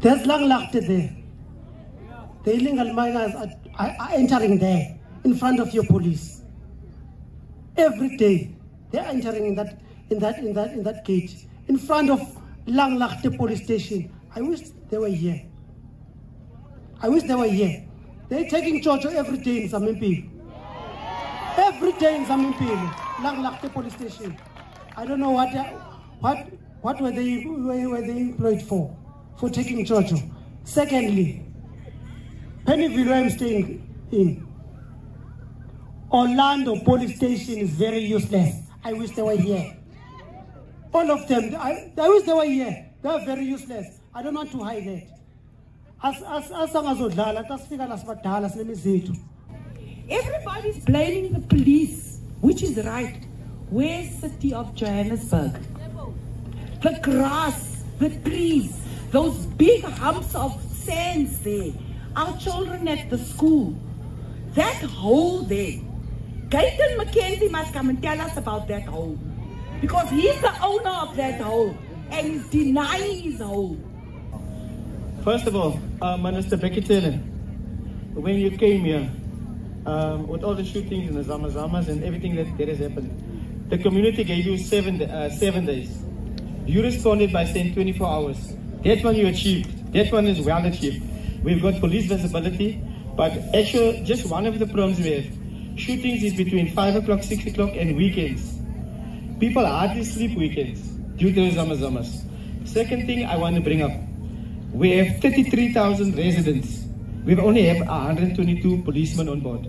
There's Langlaagte there. The illegal miners are, are, are entering there in front of your police. Every day, they're entering in that, in that, in that, in that gate, in front of Langlaagte police station. I wish they were here. I wish they were here. They're taking Jojo every day in Zamimpilo. Every day in Zamimpilo, Langlaagte police station. I don't know what, what, what were they, were, were they employed for, for taking Jojo. Secondly, Pennyville, where I'm staying in, Orlando police station is very useless. I wish they were here. All of them, I, I wish they were here. They are very useless. I don't want to hide it. Sibadala sinemizethu. Everybody's blaming the police, which is right. Where's the city of Johannesburg? The grass, the trees, those big humps of sands there. Our children at the school. That hole there. Gayton McKenzie must come and tell us about that hole. Because he's the owner of that hole and he's denying his hole. First of all, uh, Minister Cele, when you came here, um, with all the shootings and the zamazamas and everything that, that has happened, the community gave you seven, uh, seven days. You responded by saying 24 hours. That one you achieved. That one is well achieved. We've got police visibility, but actually, just one of the problems we have, shootings is between 5 o'clock, 6 o'clock, and weekends. People hardly sleep weekends due to zamazamas. Second thing I want to bring up, we have 33,000 residents. We only have 122 policemen on board.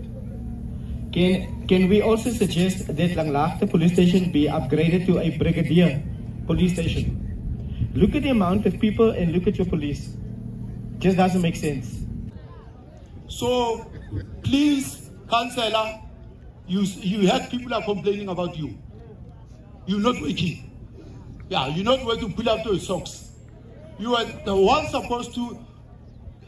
Can, can we also suggest that Langlaagte police station be upgraded to a brigadier police station? Look at the amount of people and look at your police. Just doesn't make sense. So please, Councillor, you, you had people are complaining about you. You're not working. Yeah, you're not working, pull up your socks. You are the one supposed to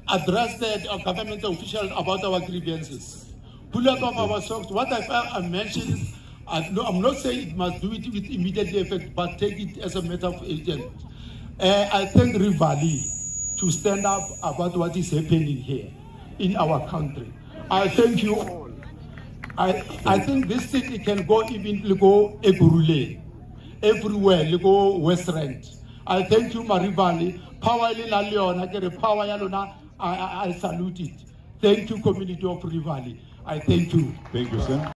address the government official about our grievances. Pull up of our socks. What I, I mentioned, I, I'm not saying it must do it with immediate effect, but take it as a matter of agent. Uh, I thank Riverlea to stand up about what is happening here in our country. I thank you all. I, I think this thing it can go even go Eburule, everywhere, go West Rand. I thank you, Marivali. Power I get a power yalona. I, I, I salute it. Thank you, community of Riverlea. I thank you. Thank you, sir.